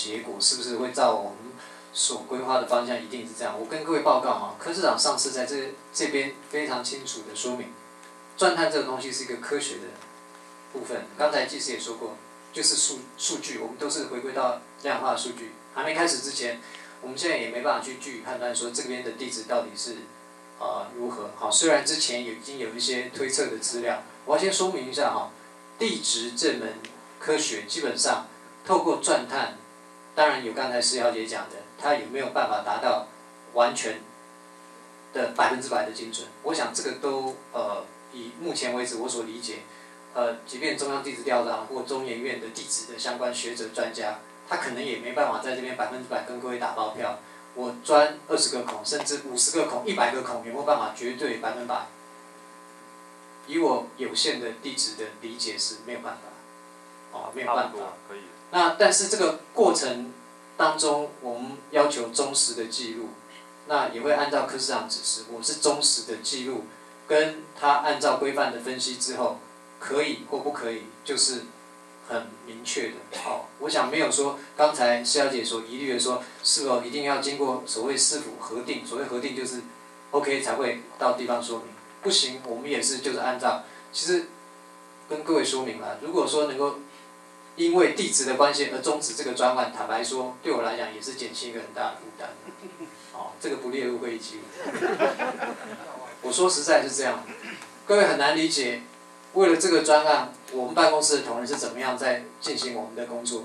结果是不是会照我们所规划的方向一定是这样？我跟各位报告哈，科市长上次在这这边非常清楚的说明，钻探这个东西是一个科学的部分。刚才技师也说过，就是数数据，我们都是回归到量化数据。还没开始之前，我们现在也没办法去具体判断说这边的地址到底是啊如何。好，虽然之前有已经有一些推测的资料，我要先说明一下哈，地质这门科学基本上透过钻探，当然有刚才施小姐讲的，它有没有办法达到完全的百分之百的精准？我想这个都呃以目前为止我所理解，呃，即便中央地质调查或中研院的地质的相关学者专家。他可能也没办法在这边百分之百跟各位打包票，我钻二十个孔，甚至五十个孔、一百个孔，有没有办法绝对百分百？以我有限的地址的理解是没有办法，哦，没有办法。可以。那但是这个过程当中，我们要求忠实的记录，那也会按照科市长指示，我是忠实的记录，跟他按照规范的分析之后，可以或不可以，就是。很明确的，好，我想没有说刚才施小姐所疑虑的说，是否一定要经过所谓市府核定，所谓核定就是 OK 才会到地方说明，不行，我们也是就是按照，其实跟各位说明了，如果说能够因为地址的关系而终止这个专案，坦白说，对我来讲也是减轻一个很大的负担，好，这个不列入会议记录。我说实在是这样，各位很难理解。为了这个专案，我们办公室的同仁是怎么样在进行我们的工作，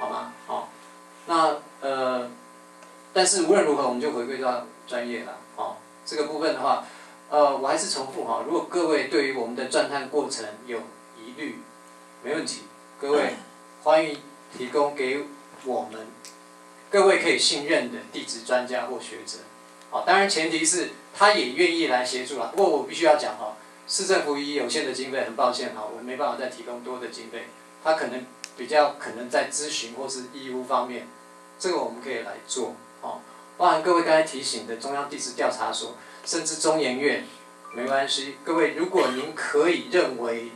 好吗？好，那呃，但是无论如何，我们就回归到专业了。好，这个部分的话，呃，我还是重复哈，如果各位对于我们的钻探过程有疑虑，没问题，各位欢迎提供给我们，各位可以信任的地质专家或学者。好，当然前提是他也愿意来协助了。不过我必须要讲哈。市政府以有限的经费，很抱歉哈，我没办法再提供多的经费。他可能比较可能在咨询或是义务方面，这个我们可以来做，哦。包含各位刚才提醒的中央地质调查所，甚至中研院，没关系。各位，如果您可以认为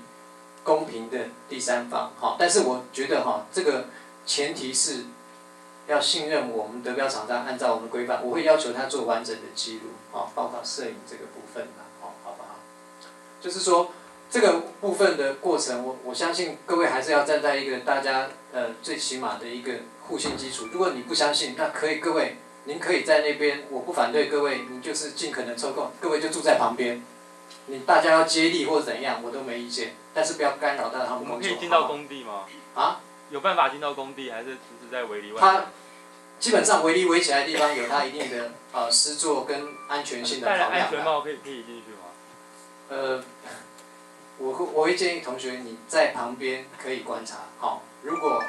公平的第三方，哈，但是我觉得哈，这个前提是要信任我们德标厂商，按照我们的规范，我会要求他做完整的记录，哦，包括摄影这个部分的。就是说，这个部分的过程，我我相信各位还是要站在一个大家呃最起码的一个互信基础。如果你不相信，那可以各位，您可以在那边，我不反对各位，你就是尽可能抽空，各位就住在旁边，你大家要接力或怎样，我都没意见，但是不要干扰到他们工作。我们可以进到工地吗？啊？有办法进到工地，还是只是在围篱外？他基本上围篱围起来的地方有它一定的呃施作跟安全性的考量。戴安全帽可以可以进去吗？呃，我会我会建议同学你在旁边可以观察，好，如果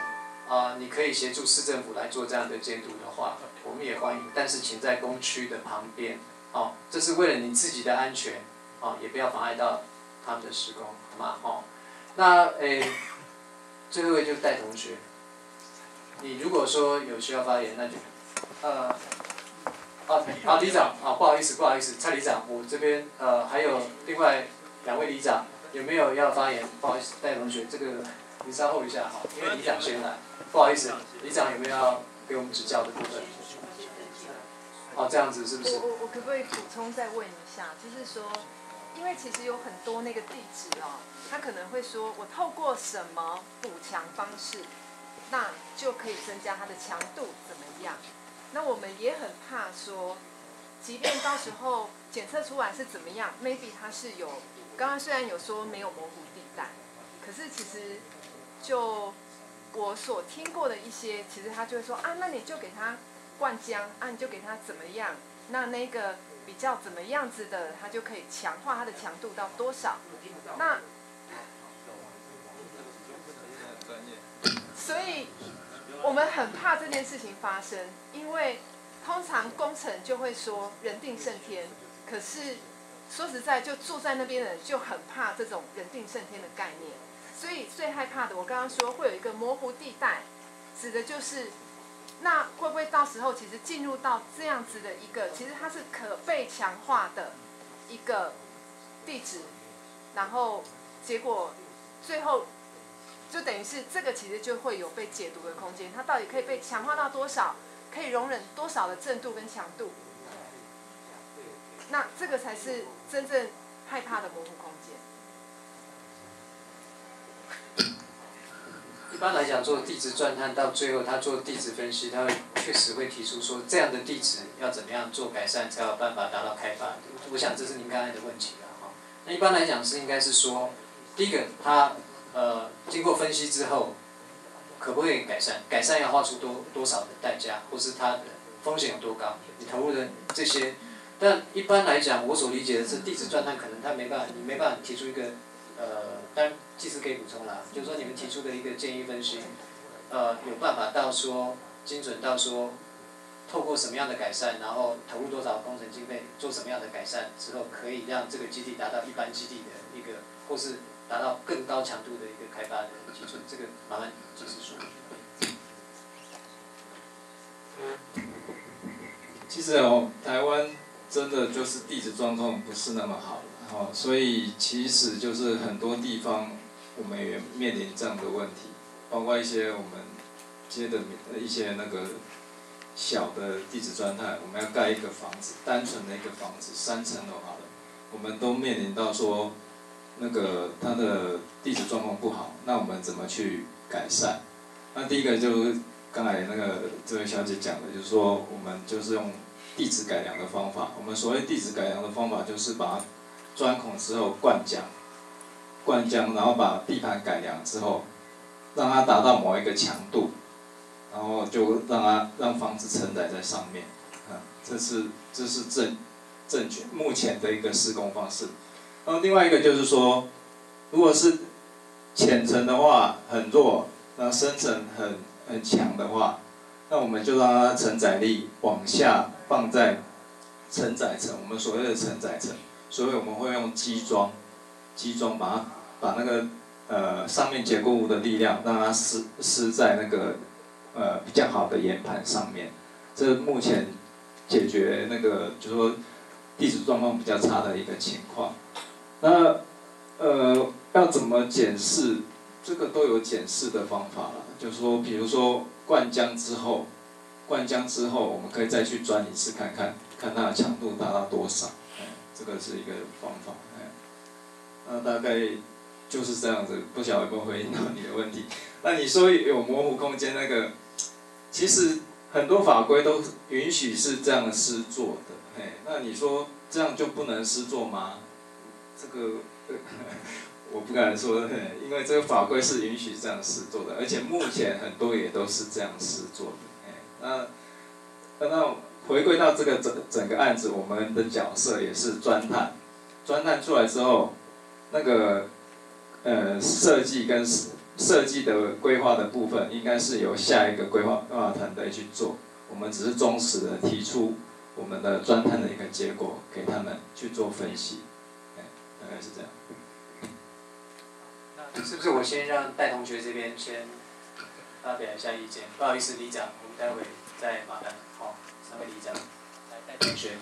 啊你可以协助市政府来做这样的监督的话，我们也欢迎，但是请在工区的旁边，哦，这是为了你自己的安全，哦，也不要妨碍到他们的施工，好吗？哦，那诶，最后一位就带同学，你如果说有需要发言，那就呃。啊，啊，里长，啊，不好意思，不好意思，蔡里长，我这边呃还有另外两位里长，有没有要发言？不好意思，戴同学，这个你稍后一下哈，因为里长先来，不好意思，里长有没有要给我们指教的部分？哦，这样子是不是？我我可不可以补充再问一下？就是说，因为其实有很多那个地址哦，他可能会说我透过什么补强方式，那就可以增加它的强度怎么样？那我们也很怕说，即便到时候检测出来是怎么样，maybe 它是有，刚刚虽然有说没有模糊地带，可是其实就我所听过的一些，其实他就会说啊，那你就给他灌浆，啊你就给他怎么样，那那个比较怎么样子的，它就可以强化它的强度到多少？那所以。我们很怕这件事情发生，因为通常工程就会说人定胜天，可是说实在，就住在那边的人就很怕这种人定胜天的概念，所以最害怕的，我刚刚说会有一个模糊地带，指的就是那会不会到时候其实进入到这样子的一个，其实它是可被强化的一个地址，然后结果最后就等于是这个其实就会有被解读的空间，它到底可以被强化到多少，可以容忍多少的震度跟强度，那这个才是真正害怕的模糊空间。一一般来讲，做地质钻探到最后，他做地质分析，他确实会提出说，这样的地质要怎么样做改善，才有办法达到开发。我想这是您刚才的问题了哈。那一般来讲是应该是说，第一个，他呃经过分析之后，可不可以改善？改善要花出多多少的代价，或是它的风险有多高？你投入的这些，但一般来讲，我所理解的是地质钻探可能他没办法，你没办法提出一个呃，当然技师可以补充啦，就是说你们提出的一个建议分析，呃，有办法到说精准到说，透过什么样的改善，然后投入多少工程经费，做什么样的改善之后，可以让这个基地达到一般基地的一个，或是达到更高强度的一个开发的基准，这个麻烦技师说。其实哦，台湾真的就是地质状况不是那么好哦，所以其实就是很多地方我们也面临这样的问题，包括一些我们接的一些那个小的地质状态，我们要盖一个房子，单纯的一个房子，三层楼好了，我们都面临到说那个它的地质状况不好，那我们怎么去改善？那第一个就刚才那个这位小姐讲的，就是说我们就是用地质改良的方法。我们所谓地质改良的方法，就是把它钻孔之后灌浆，灌浆，然后把地盘改良之后，让它达到某一个强度，然后就让它让房子承载在上面。啊，这是这是正正确目前的一个施工方式。然后另外一个就是说，如果是浅层的话很弱，那深层很很强的话，那我们就让它承载力往下放在承载层，我们所谓的承载层，所以我们会用基桩，基桩把它把那个呃上面结构物的力量让它施施在那个呃比较好的岩盘上面，这目前解决那个就是说地质状况比较差的一个情况。那呃要怎么检视？这个都有检视的方法了，就是说，比如说灌浆之后，灌浆之后，我们可以再去钻一次看看，看它的强度达到多少，这个是一个方法，哎，那大概就是这样子，不晓得会不会回应到你的问题。那你说有模糊空间那个，其实很多法规都允许是这样施作的，哎，那你说这样就不能施作吗？这个。我不敢说，因为这个法规是允许这样试做的，而且目前很多也都是这样试做的。哎，那那回归到这个整整个案子，我们的角色也是钻探，钻探出来之后，那个呃设计跟设计的规划的部分，应该是由下一个规划规划团队去做，我们只是忠实的提出我们的钻探的一个结果给他们去做分析，哎，大概是这样。是不是我先让戴同学这边先发表一下意见？不好意思，李讲，我们待会再麻烦。好，三位李长，来带同学。